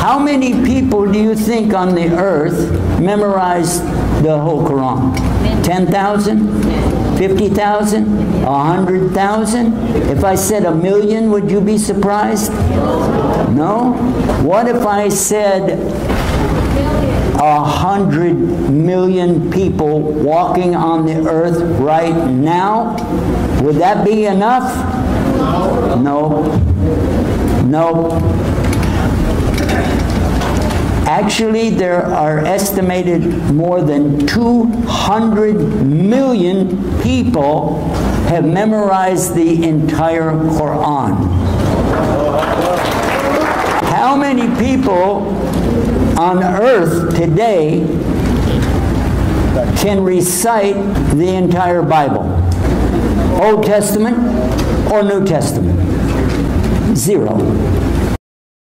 How many people do you think on the earth memorized the whole Quran? 10,000? 50,000? 100,000? If I said a million, would you be surprised? No? What if I said a hundred million people walking on the earth right now? Would that be enough? No. No. Actually, there are estimated more than 200 million people have memorized the entire Quran. How many people on earth today can recite the entire Bible? Old Testament or New Testament? Zero.